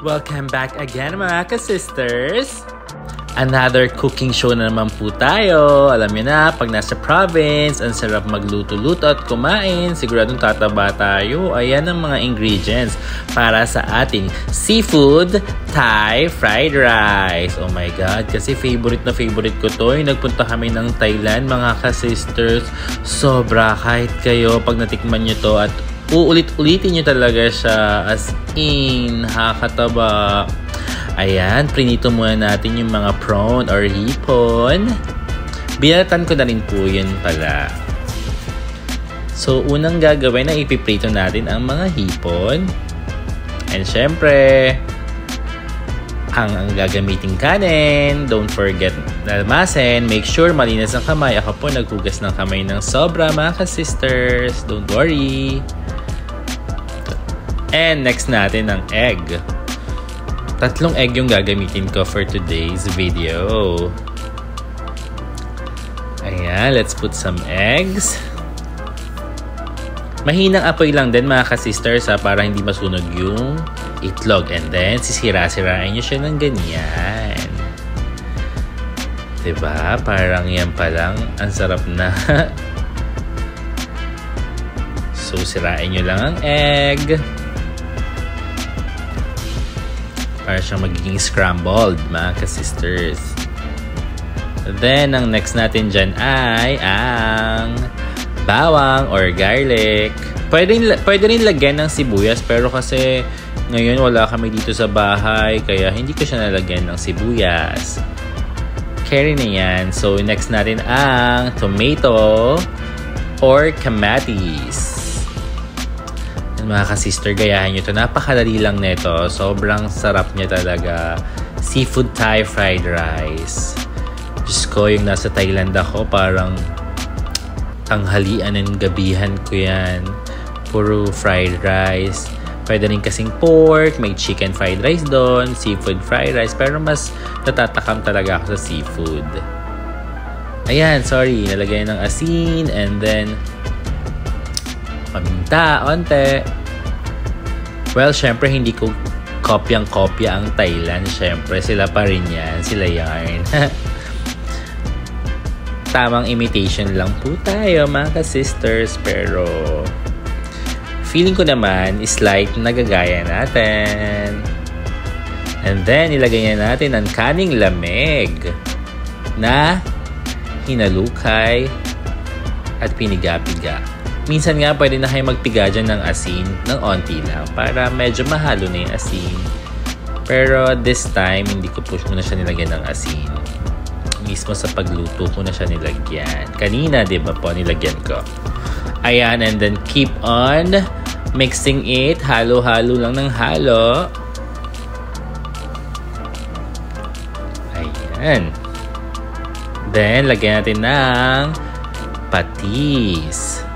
Welcome back again mga ka-sisters! Another cooking show na naman po tayo. Alam niyo na, pag nasa province, ang sarap magluto-luto at kumain. Siguradong tataba tayo. Ayan ang mga ingredients para sa ating seafood Thai fried rice. Oh my God, kasi favorite na favorite ko to. Yung nagpunta kami ng Thailand, mga ka-sisters. Sobra kahit kayo pag natikman nyo to at uulit-ulitin nyo talaga siya as in, hakataba. Ayan, prinito muna natin yung mga prawn or hipon. Binatan ko na rin po yun pala. So, unang gagawin na ipiprito natin ang mga hipon. And syempre, ang, ang gagamiting kanin. Don't forget dalmasen. Make sure malinis ang kamay. Ako po naghugas ng kamay ng sobra mga ka-sisters. Don't worry. And next natin ang egg. Tatlong egg yung gagamitin ko for today's video. Ayan, let's put some eggs. Mahinang apoy lang din mga ka-sisters ha, para hindi masunog yung itlog. And then, sisira-sirain nyo siya ng ganyan. Diba? Parang yan pa lang. Ang sarap na. so, sirain nyo lang ang egg. Para siyang magiging scrambled, mga ka-sisters. Then, ang next natin dyan ay ang bawang or garlic. Pwede, pwede rin lagyan ng sibuyas, pero kasi ngayon wala kami dito sa bahay, kaya hindi ko siya nalagyan ng sibuyas. Carry na yan. So, next natin ang tomato or kamatis mga ka-sister, gayahin nyo to. Napakadali lang nito. Sobrang sarap niya talaga. Seafood Thai fried rice. Diyos ko, yung nasa Thailand ako, parang tanghalian and gabihan ko yan. Puro fried rice. Pwede rin kasing pork, may chicken fried rice doon, seafood fried rice, pero mas natatakam talaga ako sa seafood. Ayan, sorry, nalagay ng asin and then paminta, onte. Well, syempre hindi ko kopyang-kopya ang Thailand. Syempre, sila pa rin yan. Sila yarn. Tamang imitation lang po tayo, mga ka-sisters. Pero, feeling ko naman, slight nagagaya natin. And then, ilagay na natin ang kaning lamig na hinalukay at piniga-piga. Minsan nga pwede na kayo magpiga dyan ng asin ng onti lang para medyo mahalo na yung asin. Pero this time, hindi ko push muna siya nilagyan ng asin. Mismo sa pagluto ko na siya nilagyan. Kanina, di ba po, nilagyan ko. Ayan, and then keep on mixing it. Halo-halo lang ng halo. Ayan. Then, lagyan natin ng patis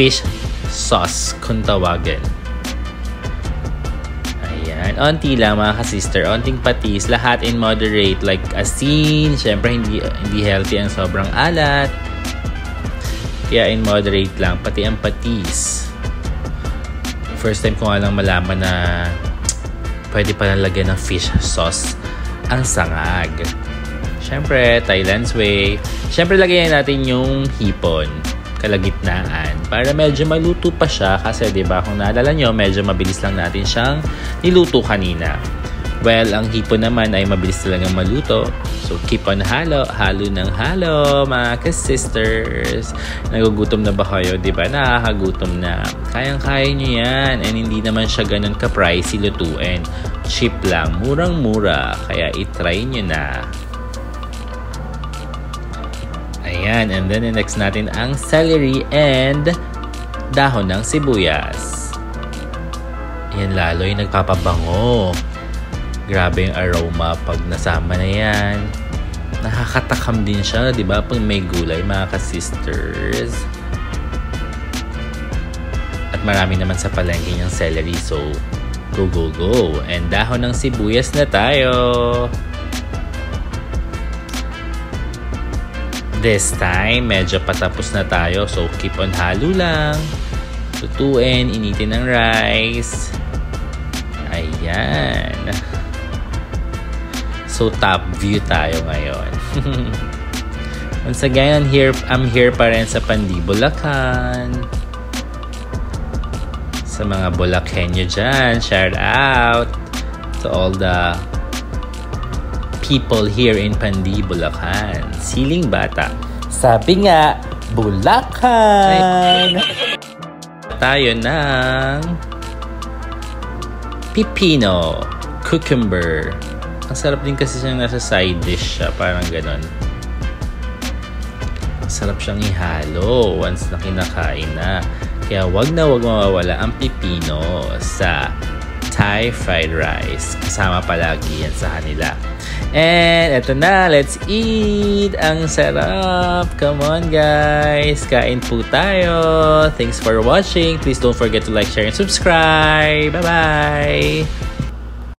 fish sauce kung tawagin. Ayan. Onti lang mga ka-sister. Onting patis. Lahat in moderate. Like asin. Siyempre, hindi, hindi healthy ang sobrang alat. Kaya in moderate lang. Pati ang patis. First time ko nga lang malaman na pwede pa lagyan ng fish sauce ang sangag. Siyempre, Thailand's way. Siyempre, lagyan natin yung hipon kalagitnaan para medyo maluto pa siya kasi 'di ba kung naalala nyo medyo mabilis lang natin siyang niluto kanina. Well, ang hipon naman ay mabilis talagang maluto. So, keep on halo. Halo ng halo, mga ka-sisters. Nagugutom na ba kayo? Ba? Nakakagutom na. Kayang-kaya nyo yan. And hindi naman siya ganun ka-pricey lutuin. Cheap lang. Murang-mura. Kaya itry nyo na. Ayan, and then next natin ang celery and dahon ng sibuyas. Ayan, lalo nagpapabango. Grabe yung aroma pag nasama na yan. Nakakatakam din siya, di ba? Pag may gulay, mga ka-sisters. At marami naman sa palengke yung celery, so go, go, go. And dahon ng sibuyas na tayo. This time, medyo patapos na tayo. So, keep on halo lang. Tutuin, initin ng rice. Yan. So, top view tayo ngayon. Once again, here, I'm here pa rin sa Pandi, Bulacan. Sa mga Bulakenyo dyan, shout out to all the people here in Pandi, Bulacan. Siling bata. Sabi nga, Bulacan! Tayo ng pipino, cucumber. Ang sarap din kasi siyang nasa side dish siya. Parang ganon. Sarap siyang ihalo once na kinakain na. Kaya wag na wag mawawala ang pipino sa Thai fried rice. Kasama palagi yan sa kanila. And eto na, let's eat! Ang sarap! Come on guys! Kain po tayo! Thanks for watching! Please don't forget to like, share, and subscribe! Bye-bye!